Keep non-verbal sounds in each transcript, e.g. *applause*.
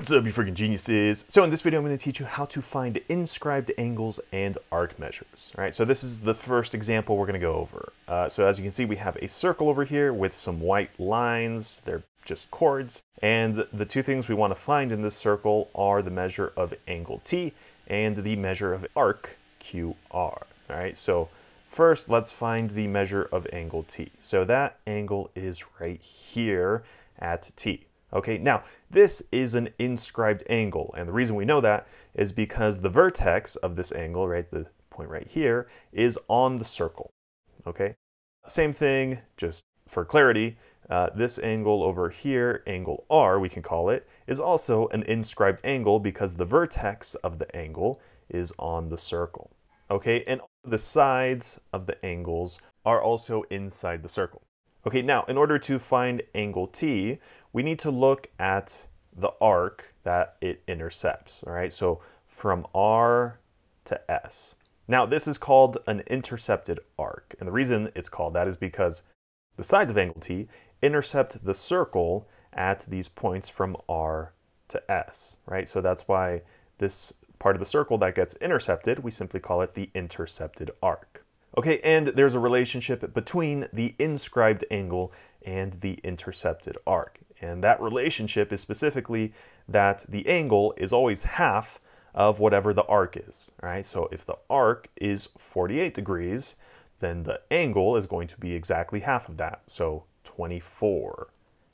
What's up, you freaking geniuses? So in this video, I'm going to teach you how to find inscribed angles and arc measures. All right, so this is the first example we're going to go over. Uh, so as you can see, we have a circle over here with some white lines. They're just chords. And the two things we want to find in this circle are the measure of angle T and the measure of arc QR. All right, so first let's find the measure of angle T. So that angle is right here at T. Okay, now this is an inscribed angle, and the reason we know that is because the vertex of this angle, right, the point right here, is on the circle. Okay, same thing, just for clarity, uh, this angle over here, angle R, we can call it, is also an inscribed angle because the vertex of the angle is on the circle. Okay, and the sides of the angles are also inside the circle. Okay, now in order to find angle T, we need to look at the arc that it intercepts, all right? So from R to S. Now this is called an intercepted arc, and the reason it's called that is because the sides of angle T intercept the circle at these points from R to S, right? So that's why this part of the circle that gets intercepted, we simply call it the intercepted arc. Okay, and there's a relationship between the inscribed angle and the intercepted arc. And that relationship is specifically that the angle is always half of whatever the arc is, right? So if the arc is 48 degrees, then the angle is going to be exactly half of that, so 24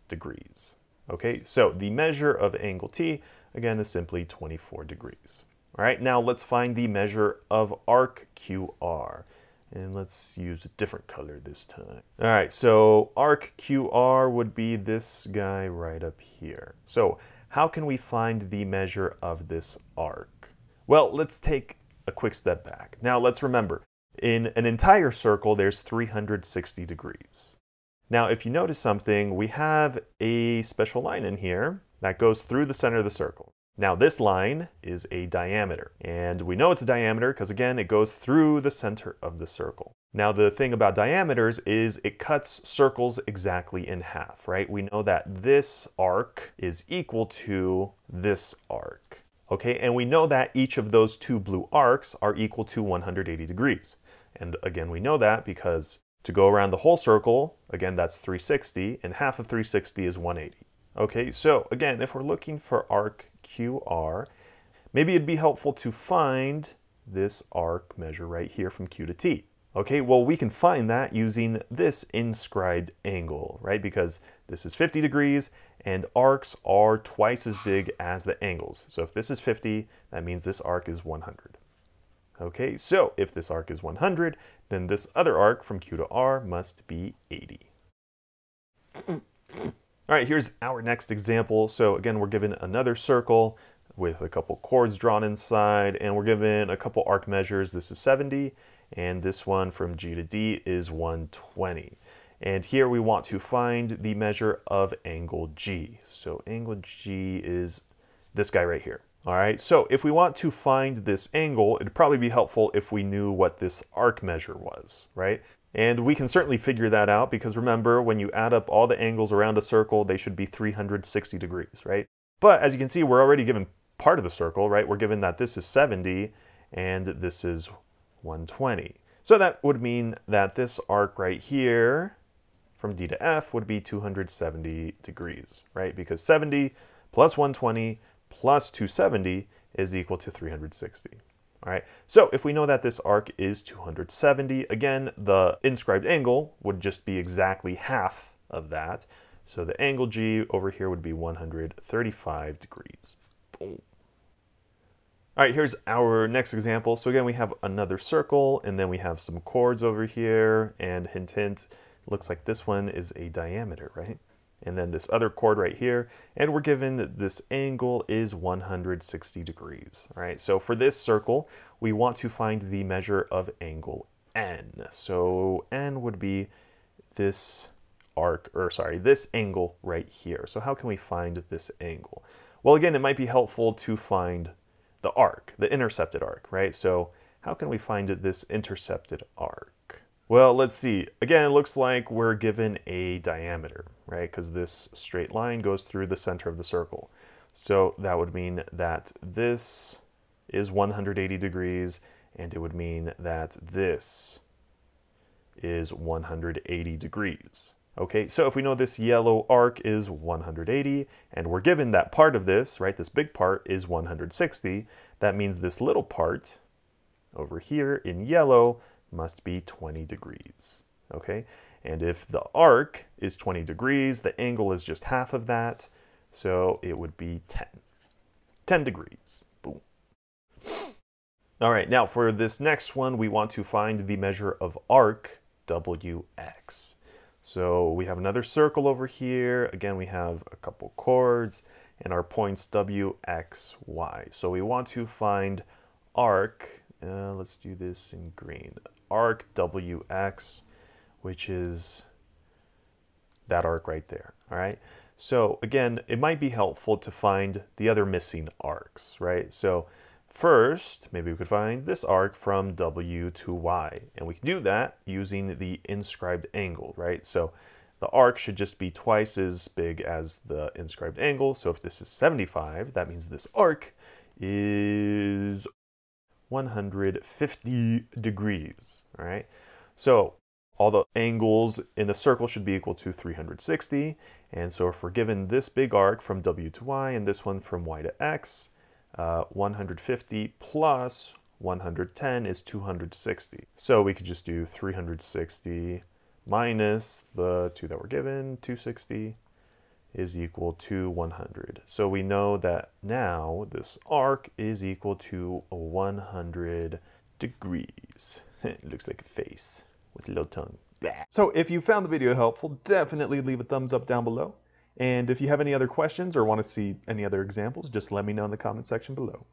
degrees. Okay, so the measure of angle t, again, is simply 24 degrees. All right, now let's find the measure of arc QR. And let's use a different color this time. All right, so arc QR would be this guy right up here. So how can we find the measure of this arc? Well, let's take a quick step back. Now let's remember, in an entire circle, there's 360 degrees. Now, if you notice something, we have a special line in here that goes through the center of the circle. Now this line is a diameter, and we know it's a diameter because again, it goes through the center of the circle. Now the thing about diameters is it cuts circles exactly in half, right? We know that this arc is equal to this arc, okay? And we know that each of those two blue arcs are equal to 180 degrees. And again, we know that because to go around the whole circle, again, that's 360, and half of 360 is 180. Okay, so again, if we're looking for arc QR, maybe it'd be helpful to find this arc measure right here from Q to T. Okay, well, we can find that using this inscribed angle, right? Because this is 50 degrees and arcs are twice as big as the angles. So if this is 50, that means this arc is 100. Okay, so if this arc is 100, then this other arc from Q to R must be 80. All right, here's our next example. So again, we're given another circle with a couple chords drawn inside, and we're given a couple arc measures. This is 70, and this one from G to D is 120. And here we want to find the measure of angle G. So angle G is this guy right here. All right, so if we want to find this angle, it'd probably be helpful if we knew what this arc measure was, right? And we can certainly figure that out because remember, when you add up all the angles around a circle, they should be 360 degrees, right? But as you can see, we're already given part of the circle, right? We're given that this is 70 and this is 120. So that would mean that this arc right here from D to F would be 270 degrees, right? Because 70 plus 120 plus 270 is equal to 360. All right, so if we know that this arc is 270, again, the inscribed angle would just be exactly half of that. So the angle G over here would be 135 degrees. Boom. All right, here's our next example. So again, we have another circle, and then we have some chords over here, and hint, hint, looks like this one is a diameter, right? And then this other chord right here, and we're given that this angle is 160 degrees, right? So for this circle, we want to find the measure of angle N. So N would be this arc, or sorry, this angle right here. So how can we find this angle? Well, again, it might be helpful to find the arc, the intercepted arc, right? So how can we find this intercepted arc? Well, let's see. Again, it looks like we're given a diameter, right? Because this straight line goes through the center of the circle. So that would mean that this is 180 degrees, and it would mean that this is 180 degrees. Okay, so if we know this yellow arc is 180, and we're given that part of this, right, this big part is 160, that means this little part over here in yellow must be 20 degrees. Okay, and if the arc is 20 degrees, the angle is just half of that, so it would be 10. 10 degrees. Boom. All right, now for this next one, we want to find the measure of arc WX. So we have another circle over here. Again, we have a couple chords and our points W, X, Y. So we want to find arc, uh, let's do this in green, arc WX, which is that arc right there, all right? So again, it might be helpful to find the other missing arcs, right? So first, maybe we could find this arc from W to Y. And we can do that using the inscribed angle, right? So the arc should just be twice as big as the inscribed angle. So if this is 75, that means this arc is 150 degrees, all right? So all the angles in a circle should be equal to 360. And so if we're given this big arc from W to Y and this one from Y to X, uh, 150 plus 110 is 260. So we could just do 360 minus the two that were given, 260 is equal to 100. So we know that now this arc is equal to 100 degrees. *laughs* it looks like a face with a little tongue. So if you found the video helpful, definitely leave a thumbs up down below. And if you have any other questions or want to see any other examples, just let me know in the comment section below.